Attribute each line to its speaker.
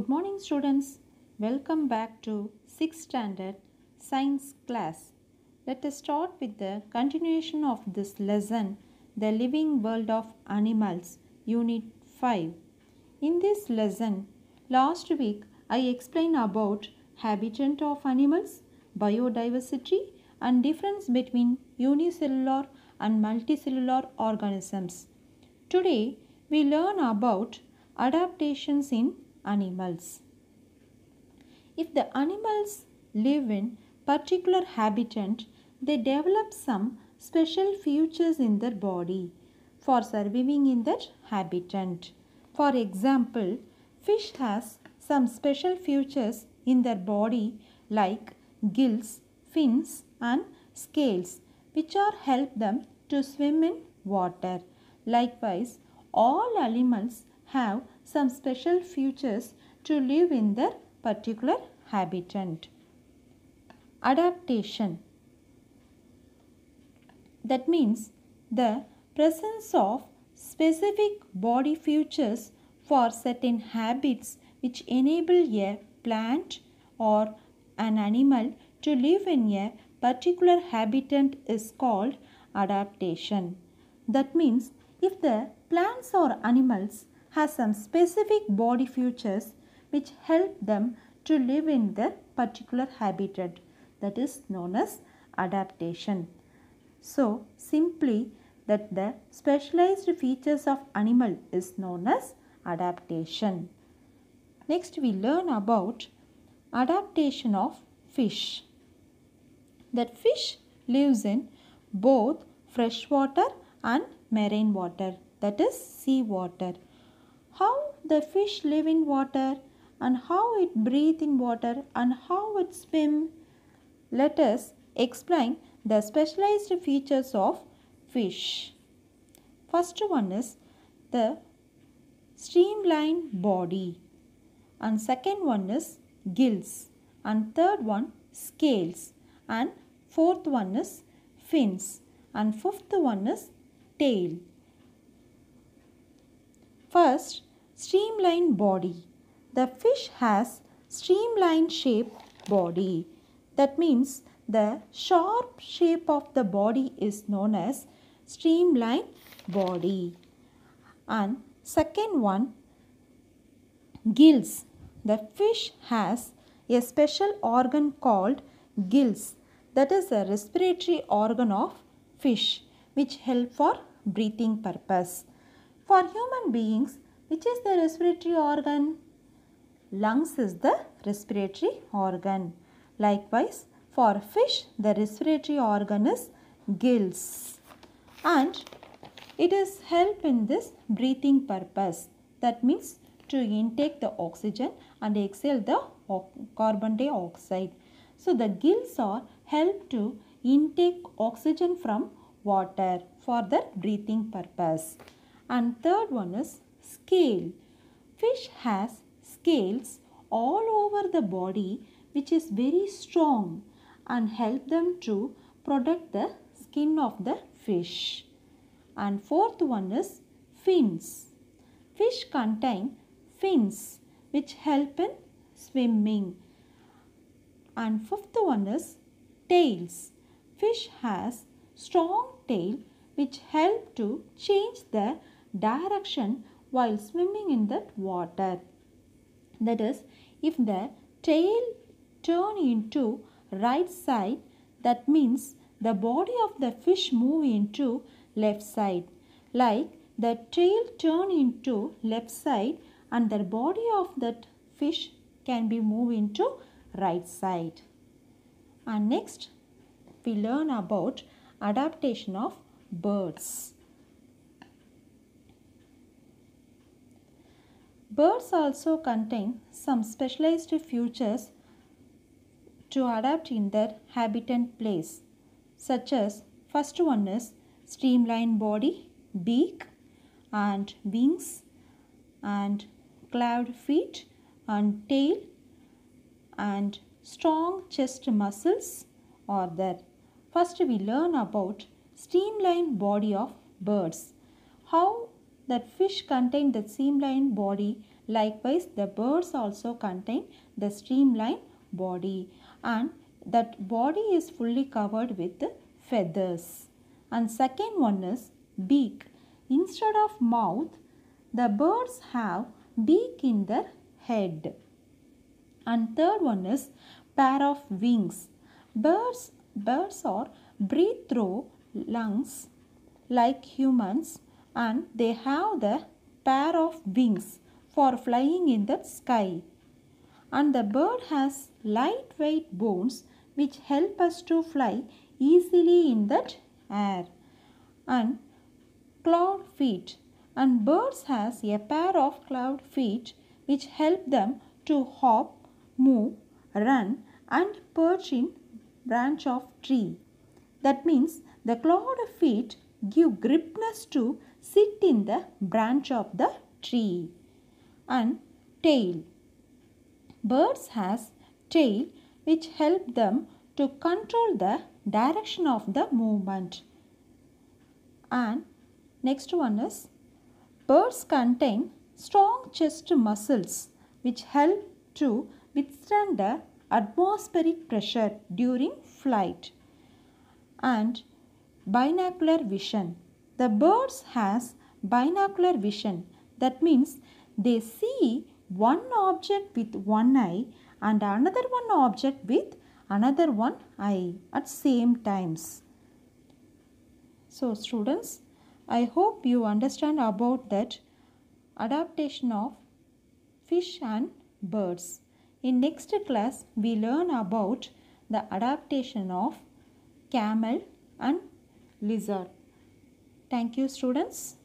Speaker 1: Good morning, students. Welcome back to 6th standard science class. Let us start with the continuation of this lesson, The Living World of Animals, Unit 5. In this lesson, last week I explained about habitat of animals, biodiversity and difference between unicellular and multicellular organisms. Today we learn about adaptations in animals. If the animals live in particular habitat, they develop some special features in their body for surviving in that habitat. For example, fish has some special features in their body like gills, fins and scales which are help them to swim in water. Likewise, all animals have some special features to live in their particular habitat. Adaptation that means the presence of specific body features for certain habits which enable a plant or an animal to live in a particular habitat is called adaptation. That means if the plants or animals have some specific body features which help them to live in their particular habitat that is known as adaptation. So simply that the specialized features of animal is known as adaptation. Next we learn about adaptation of fish. That fish lives in both freshwater and marine water that is sea water. How the fish live in water and how it breathe in water and how it swim. Let us explain the specialized features of fish. First one is the streamlined body and second one is gills and third one scales and fourth one is fins and fifth one is tail. First, streamline body. The fish has streamline shaped body. That means the sharp shape of the body is known as streamline body. And second one, gills. The fish has a special organ called gills that is a respiratory organ of fish which help for breathing purpose. For human beings, which is the respiratory organ? Lungs is the respiratory organ. Likewise, for fish, the respiratory organ is gills. And it is help in this breathing purpose. That means to intake the oxygen and exhale the carbon dioxide. So the gills are help to intake oxygen from water for the breathing purpose. And third one is scale. Fish has scales all over the body which is very strong and help them to protect the skin of the fish. And fourth one is fins. Fish contain fins which help in swimming. And fifth one is tails. Fish has strong tail which help to change the direction while swimming in that water. That is, if the tail turn into right side, that means the body of the fish move into left side. Like the tail turn into left side and the body of that fish can be moved into right side. And next we learn about adaptation of birds. Birds also contain some specialized features to adapt in their habitat place such as first one is streamlined body, beak and wings and clawed feet and tail and strong chest muscles are there. First we learn about streamlined body of birds. How that fish contain the streamlined body Likewise, the birds also contain the streamlined body and that body is fully covered with feathers. And second one is beak. Instead of mouth, the birds have beak in their head. And third one is pair of wings. Birds, birds are breathe through lungs like humans and they have the pair of wings for flying in the sky. And the bird has lightweight bones which help us to fly easily in that air. And clawed feet. And birds has a pair of clawed feet which help them to hop, move, run and perch in branch of tree. That means the clawed feet give gripness to sit in the branch of the tree. And tail. Birds has tail which help them to control the direction of the movement. And next one is birds contain strong chest muscles which help to withstand the atmospheric pressure during flight. And binocular vision. The birds has binocular vision. That means they see one object with one eye and another one object with another one eye at same times. So students, I hope you understand about that adaptation of fish and birds. In next class, we learn about the adaptation of camel and lizard. Thank you students.